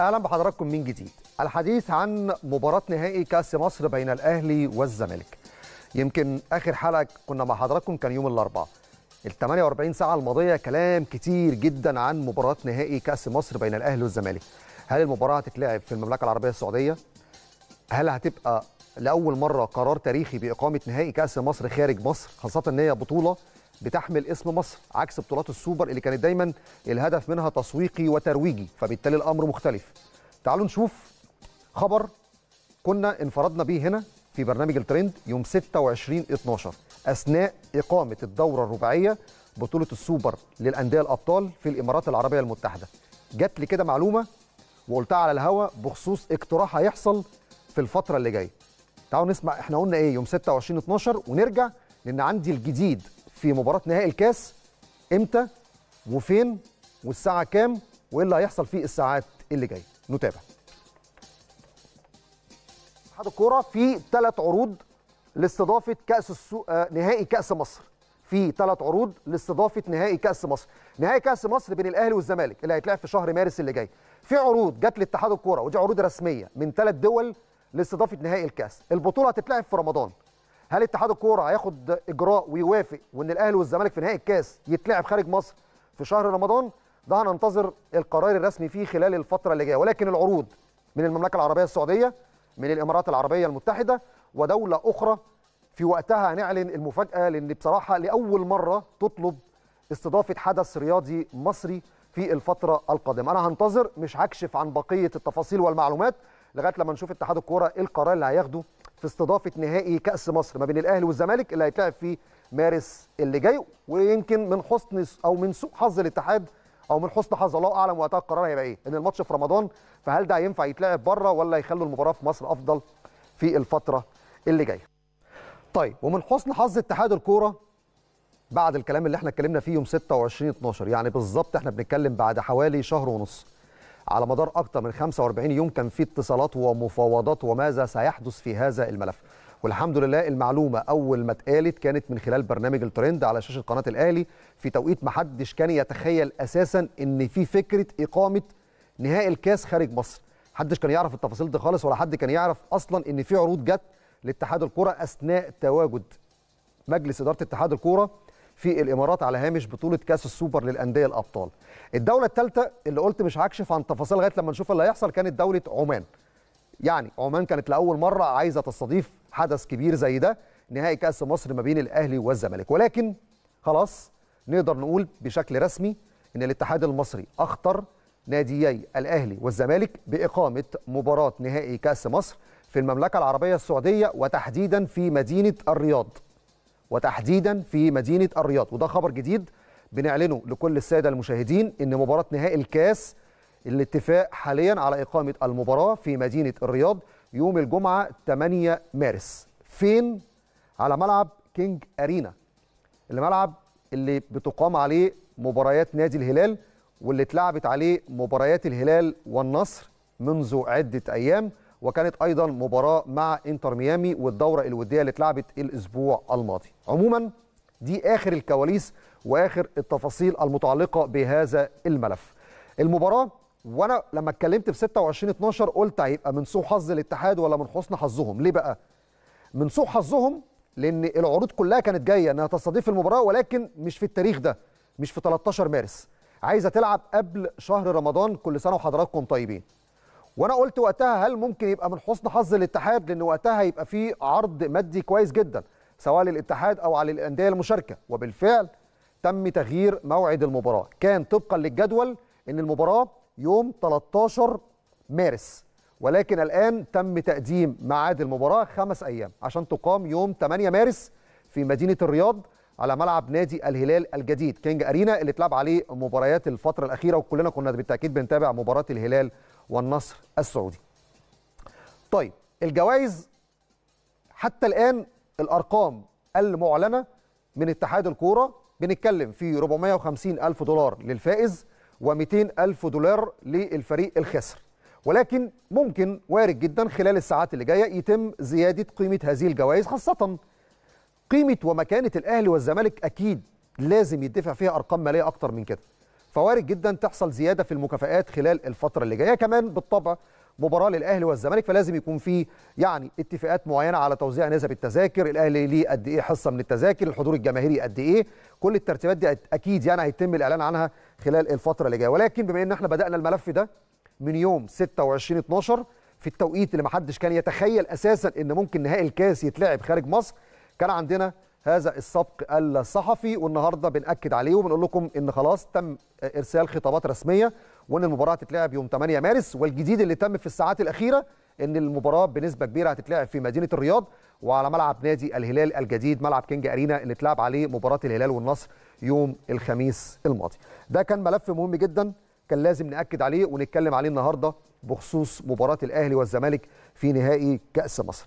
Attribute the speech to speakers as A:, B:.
A: أهلا بحضراتكم من جديد. الحديث عن مباراة نهائي كأس مصر بين الأهلي والزمالك. يمكن آخر حلقة كنا مع حضراتكم كان يوم الأربعاء. ال 48 ساعة الماضية كلام كتير جدا عن مباراة نهائي كأس مصر بين الأهلي والزمالك. هل المباراة هتتلعب في المملكة العربية السعودية؟ هل هتبقى لأول مرة قرار تاريخي بإقامة نهائي كأس مصر خارج مصر خاصة إن هي بطولة؟ بتحمل اسم مصر عكس بطولات السوبر اللي كانت دايما الهدف منها تسويقي وترويجي فبالتالي الأمر مختلف. تعالوا نشوف خبر كنا انفردنا به هنا في برنامج الترند يوم 26 12 أثناء إقامة الدورة الرباعية بطولة السوبر للأندية الأبطال في الإمارات العربية المتحدة. جات لي كده معلومة وقلتها على الهوا بخصوص اقتراح هيحصل في الفترة اللي جاية. تعالوا نسمع إحنا قلنا إيه يوم 26 12 ونرجع لأن عندي الجديد. في مباراة نهائي الكاس إمتى وفين والساعة كام وإيه اللي هيحصل في الساعات اللي جاية. نتابع. اتحاد الكورة في ثلاث عروض لاستضافة كأس السو... آه نهائي كأس مصر. في ثلاث عروض لاستضافة نهائي كأس مصر. نهائي كأس مصر بين الأهلي والزمالك اللي هيتلعب في شهر مارس اللي جاي. في عروض جت لاتحاد الكورة ودي عروض رسمية من ثلاث دول لاستضافة نهائي الكأس. البطولة هتتلعب في رمضان. هل اتحاد الكورة هياخد إجراء ويوافق وإن الأهلي والزمالك في نهائي الكاس يتلعب خارج مصر في شهر رمضان؟ ده هننتظر القرار الرسمي فيه خلال الفترة اللي جاية ولكن العروض من المملكة العربية السعودية من الإمارات العربية المتحدة ودولة أخرى في وقتها هنعلن المفاجأة لأن بصراحة لأول مرة تطلب استضافة حدث رياضي مصري في الفترة القادمة. أنا هنتظر مش هكشف عن بقية التفاصيل والمعلومات لغاية لما نشوف اتحاد الكورة القرار اللي هياخده في استضافة نهائي كأس مصر ما بين الأهلي والزمالك اللي هيتلعب في مارس اللي جاي ويمكن من حسن أو من سوء حظ الاتحاد أو من حسن حظ الله أعلم وقتها القرار هيبقى إيه؟ إن الماتش في رمضان. فهل ده هينفع يتلعب بره ولا يخلوا المباراة في مصر أفضل في الفترة اللي جاية؟ طيب ومن حسن حظ اتحاد الكورة بعد الكلام اللي إحنا اتكلمنا فيه يوم 26 12 يعني بالظبط إحنا بنتكلم بعد حوالي شهر ونص. على مدار أكثر من 45 يوم كان في اتصالات ومفاوضات وماذا سيحدث في هذا الملف. والحمد لله المعلومة أول ما اتقالت كانت من خلال برنامج الترند على شاشة قناة الأهلي في توقيت ما حدش كان يتخيل أساسا إن في فكرة إقامة نهائي الكاس خارج مصر. محدش كان يعرف التفاصيل دي خالص ولا حد كان يعرف أصلا إن في عروض جت لاتحاد الكره أثناء تواجد مجلس إدارة اتحاد الكورة. في الإمارات على هامش بطولة كأس السوبر للأندية الأبطال. الدولة الثالثه اللي قلت مش هكشف عن تفاصيل لغاية لما نشوف اللي هيحصل كانت دولة عمان. يعني عمان كانت لأول مرة عايزة تستضيف حدث كبير زي ده نهائي كأس مصر ما بين الأهلي والزمالك ولكن خلاص نقدر نقول بشكل رسمي إن الاتحاد المصري أخطر ناديي الأهلي والزمالك بإقامة مباراة نهائي كأس مصر في المملكة العربية السعودية وتحديدا في مدينة الرياض. وتحديدا في مدينة الرياض. وده خبر جديد بنعلنه لكل السادة المشاهدين إن مباراة نهائي الكاس الاتفاق حاليا على إقامة المباراة في مدينة الرياض يوم الجمعة 8 مارس. فين؟ على ملعب كينج أرينا. الملعب اللي بتقام عليه مباريات نادي الهلال واللي اتلعبت عليه مباريات الهلال والنصر منذ عدة أيام. وكانت أيضا مباراة مع إنتر ميامي والدورة الودية اللي اتلعبت الأسبوع الماضي. عموما دي آخر الكواليس وآخر التفاصيل المتعلقة بهذا الملف. المباراة وأنا لما اتكلمت في 26 12 قلت هيبقى من سوء حظ الاتحاد ولا من حسن حظهم. ليه بقى؟ من سوء حظهم لأن العروض كلها كانت جاية إنها تستضيف المباراة ولكن مش في التاريخ ده مش في 13 مارس. عايزة تلعب قبل شهر رمضان كل سنة وحضراتكم طيبين. وأنا قلت وقتها هل ممكن يبقى من حسن حظ الاتحاد لأن وقتها هيبقى في عرض مادي كويس جدا سواء للاتحاد أو على الانديه المشاركه. وبالفعل تم تغيير موعد المباراه. كان طبقا للجدول إن المباراه يوم 13 مارس. ولكن الآن تم تقديم ميعاد المباراه خمس أيام عشان تقام يوم 8 مارس في مدينة الرياض على ملعب نادي الهلال الجديد. كينج أرينا اللي اتلعب عليه مباريات الفترة الأخيرة وكلنا كنا بالتأكيد بنتابع مباراة الهلال والنصر السعودي. طيب الجوائز حتى الآن الأرقام المعلنة من اتحاد الكورة بنتكلم في 450 ألف دولار للفائز و200 ألف دولار للفريق الخاسر. ولكن ممكن وارد جدا خلال الساعات اللي جاية يتم زيادة قيمة هذه الجوائز خاصة قيمة ومكانة الأهلي والزمالك أكيد لازم يدفع فيها أرقام مالية أكتر من كده فوارد جدا تحصل زيادة في المكافآت خلال الفترة اللي جاية. كمان بالطبع مباراة للأهلي والزمالك فلازم يكون في يعني اتفاقات معينة على توزيع نسب التذاكر. الأهلي ليه قد إيه حصة من التذاكر؟ الحضور الجماهيري قد إيه؟ كل الترتيبات دي أكيد يعني هيتم الإعلان عنها خلال الفترة اللي جاية. ولكن بما إن إحنا بدأنا الملف ده من يوم 26 12 في التوقيت اللي محدش كان يتخيل أساسا إن ممكن نهائي الكاس يتلعب خارج مصر كان عندنا هذا السبق الصحفي والنهارده بنأكد عليه وبنقول لكم إن خلاص تم إرسال خطابات رسمية وإن المباراة هتتلعب يوم 8 مارس والجديد اللي تم في الساعات الأخيرة إن المباراة بنسبة كبيرة هتتلعب في مدينة الرياض وعلى ملعب نادي الهلال الجديد ملعب كينج أرينا اللي اتلعب عليه مباراة الهلال والنصر يوم الخميس الماضي. ده كان ملف مهم جدا كان لازم نأكد عليه ونتكلم عليه النهارده بخصوص مباراة الأهلي والزمالك في نهائي كأس مصر.